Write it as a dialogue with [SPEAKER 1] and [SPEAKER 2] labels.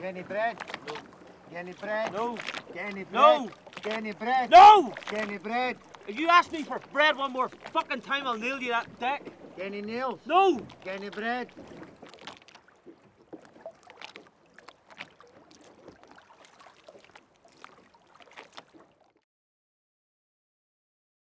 [SPEAKER 1] Get Kenny bread.
[SPEAKER 2] No.
[SPEAKER 1] Kenny bread.
[SPEAKER 2] No.
[SPEAKER 1] Kenny bread.
[SPEAKER 2] No.
[SPEAKER 1] Kenny bread.
[SPEAKER 2] No!
[SPEAKER 1] Kenny bread.
[SPEAKER 2] If you ask me for bread one more fucking time, I'll nail you that dick.
[SPEAKER 1] Kenny nails.
[SPEAKER 2] No!
[SPEAKER 1] Get Kenny bread.